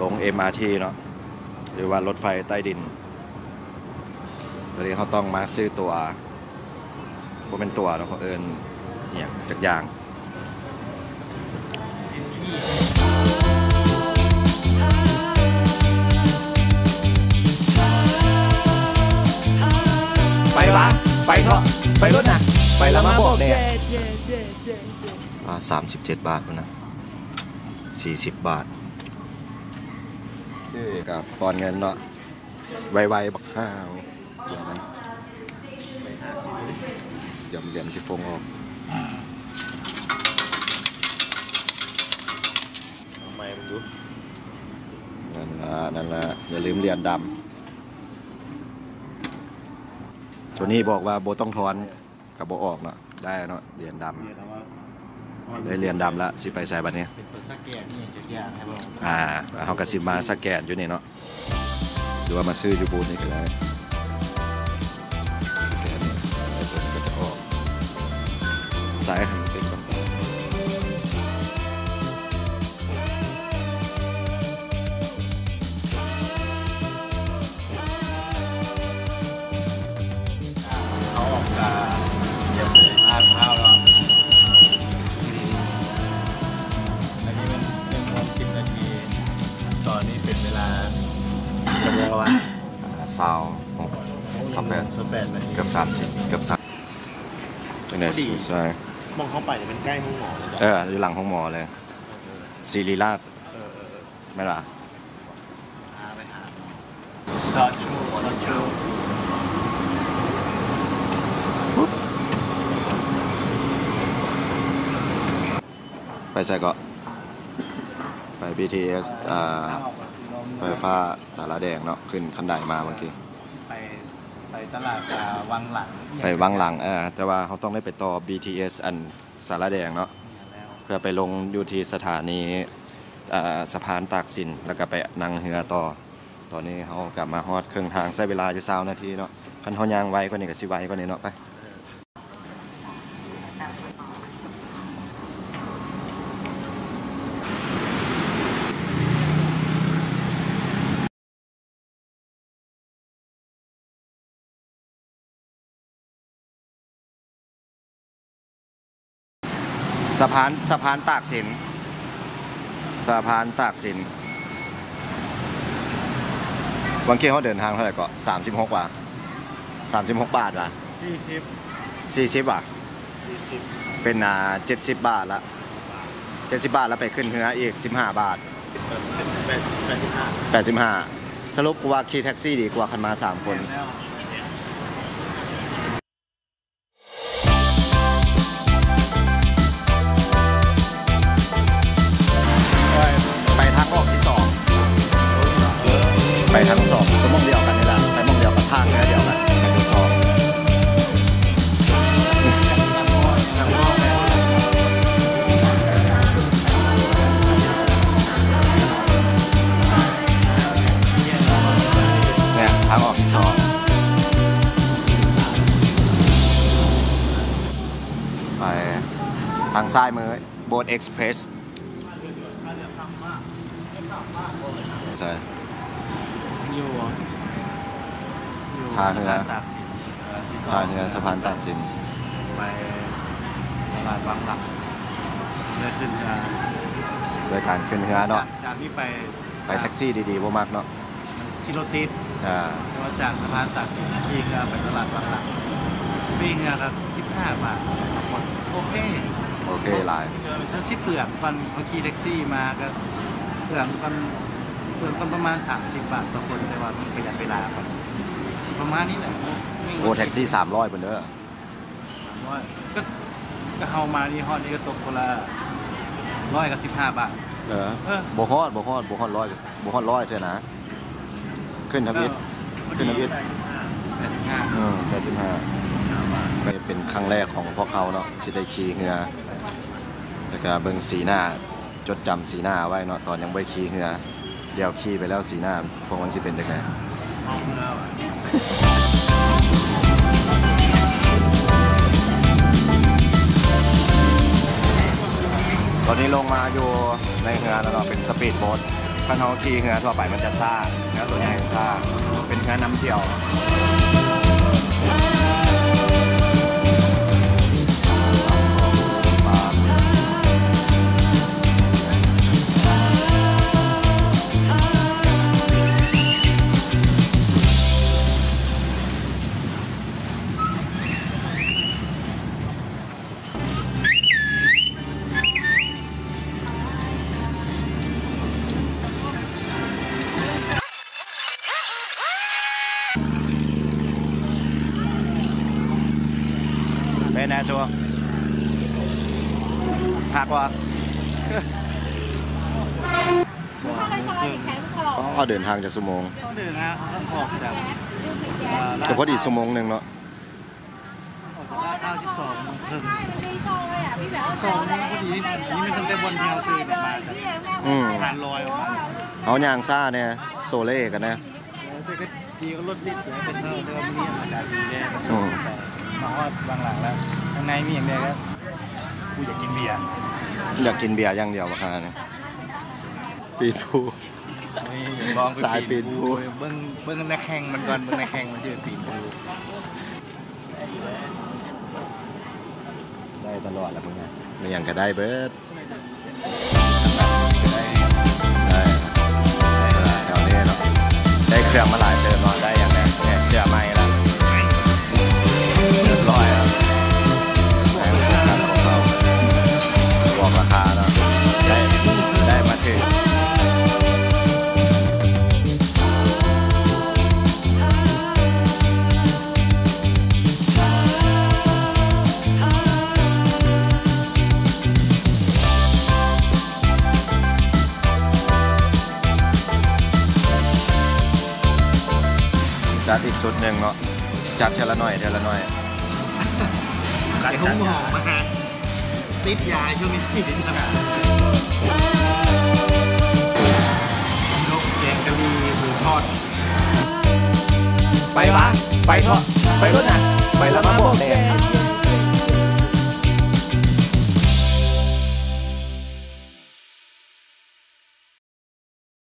ลง MRT เนาะหรือว่ารถไฟใต้ดินตอนนี้เขาต้องมาซื้อตัวว่าเป็นตัวเนาะเขาเอินเนี่ยจากอย่างไปวะไปเถอะไปรถนะไปแล้วมาบอกเนี่ยอ่าสามสิบเจ็ดบาทแล้วนะสี่สิบบาท ชื่อกับปอนเงินเนาะไวๆบักข้าวเดี๋ยวมันเดี๋ยวเดี๋ยวมันสิฟงออกทำไมมันดูนั่นละนั่นละอย่าลืมเหรียญดำตัวนี้บอกว่าโบต้องทอนกับโบออกเนาะได้เนาะเหรียญดเนี่ยแต่ว่าำ ได้เหรียญดำละสิไปใส่บัตรนี้เป็นตัวสักแก่นี่จะแก่ให้บอกอ่าแล้วเขากระสิมาสแกนอยู่นี่เนาะหรือว่ามาซื้ออยู่บูธนี่ก็ได้ สามสิบเกือบสามเป็นไงใช่มองเข้าไปจะเป็นใกล้ห้องหมอเลยจ้ะเอออยู่หลังห้องหมอเลยศิริราชเออเออเออไม่ล่ะพาไปหาหมอซอชูซอชูไปใช่ก็ไป BTS อ่าไฟฟ้าสารแดงเนาะขึ้นคันไดมาเมื่อกี้ไปไป ตลาดอ่าวังหลังไปวังหลังเออแต่ว่าเขาต้องได้ไปต่อ BTS อันสารแดงเนาะแล้วเพื่อไปลงอยู่ที่สถานีอ่าสะพานตากสิน แล้วก็ไปนั่งเรือต่อ ตอนนี้เขากลับมาฮอดครึ่งทางใช้เวลาอยู่สาวนาทีเนาะคันเขายางไวกว่านี้ก็สิไวกว่านี้เนาะไป สะพานสะพานตากสินสะพานตากสินวันเกี้เขาเดินทางเท่าไหร่ก็สามสิบหกว่ะสามสิบหกบาทว่ะสี่สิบสี่สิบว่ะสี่สิบเป็นอ่าเจ็ดสิบบาทละเจ็ดสิบบาทแล้วไปขึ้นเฮืออีกสิบห้าบาทเป็นแปดแปดสิบห้าแปดสิบห้าสรุปกูว่าขี่แท็กซี่ดีกว่าคันมาสามคน ไปทางสองก็มองเดียวกันนี่แหละไปมองเดียวกับทางเนื้อเดียวกันไปทางสองเนี่ยทางออกที่สองไปทางซ้ายมือโบสเอ็กซ์เพรสใช่ อยู่อยู่ท่าเรือตากสินเอ่อที่ต่ท่าเรือสะพานตากสิน ไปตลาดวังหลังได้ขึ้นเรือโดยการขึ้นเรือเนาะจากนี้ไปไปแท็กซี่ดีๆบ่มากเนาะชิโรติดอ่าแต่ว่าจากสะพานตากสินที่เรือไปตลาดวังหลังวิ่งเรือครับสิบห้าบาทต่อคนโอเค โอเคหลาย ฉันชิดเปลือกวันบางทีแท็กซี่มาก็เปลือกกัน เปลือกกันประมาณ 30 บาทต่อคนแต่ว่ามันประหยัดเวลาครับสิประมาณนี้แหละไม่โอ้แท็กซี่300บนเด้อว่าก็ก็เฮามานี่ฮอดนี่ก็ตกคนละร้อยกับสิบห้าบาท เออเออ บ่ฮอดบ่ฮอดบ่ฮอดร้อยบ่ฮอดร้อยเท่านะ ขึ้นทวิต ขึ้นทวิต แปดสิบห้าอืม85ไม่เป็นครั้งแรกของพวกเขาเนาะที่ได้ขี่เรือ แล้วก็เบิ่งสีหน้า จดจำสีหน้าไว้เนาะตอนยังบ่ได้ขี่เรือ เดี๋ยวขี่ไปแล้วสีหน้าพวกมันสิเป็นจังไงตอนนี้ลงมาอยู่ในเรือแล้วเนาเป็นสปีดโบ๊ทคันเฮาขี่เรือทั่วไปมันจะซ่าเรือตัวใหญ่มันซ่าเป็นเรือน้ำเที่ยว เป็นไงชัวพักวะเข้าไปซอยอีกแขนถลอกก็เดินทางจากสมงก็เดินนะเขาต้องออกจากดูผิดแกอ่าลาดแต่พอดีสมงหนึ่งเนาะออกจากลาดเก้าสิบสองครึ่งใช่มันมีซอยอะพี่แบบสองนี่พอดีนี่มันตั้งแต่บนเที่ยวตื่นมาอืมผ่านลอยออกมาเอายางซ่าเนี่ยโซเล่กันนะแต่ก็ดีก็รถลิฟต์เลยเป็นเท่าเดิมนี่อากาศดีแน่ก็ อืมมาฮอดบางหลังแล้วข้างในมีอย่างเดียวก็กูอยากกินเบียร์อยากกินเบียร์อย่างเดียวมาคาเนี่ยปีนภูนี่ลองไปสายปีนภูเบิ้งเบิ้งนักแข่งมันก่อนเบิ้งนักแข่งมันจะปีนภูได้ตลอดแหละมึงไงไม่อย่างก็ได้เบิร์ดได้ได้แถวนี้เนาะได้เครื่องมาหลาย จัดอีกสุดหนึ่งเนาะจัดเทละหน่อยเทละหน่อยไอ้ห้องหอมมาติดยาช่วงนี้ติดขนาดนกแกงกะหรี่หมูทอด ไปวะไปเถอะไปรถนะไปแล้วมาบอกเลย